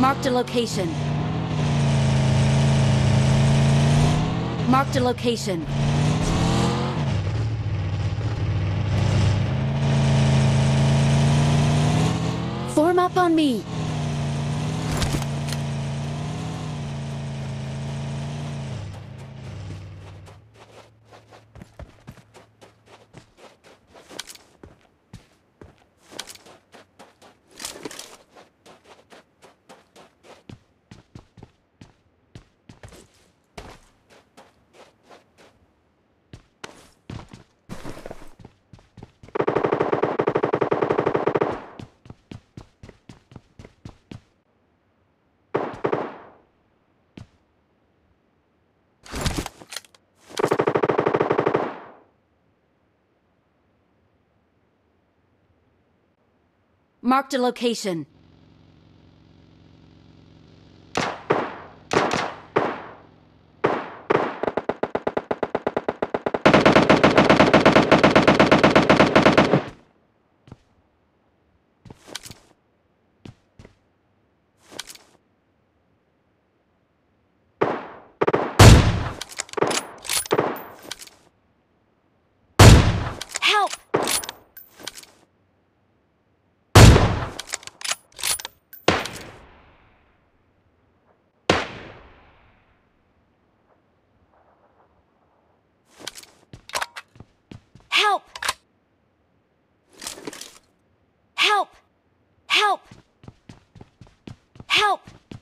Marked a location. Marked a location. Form up on me. Marked a location.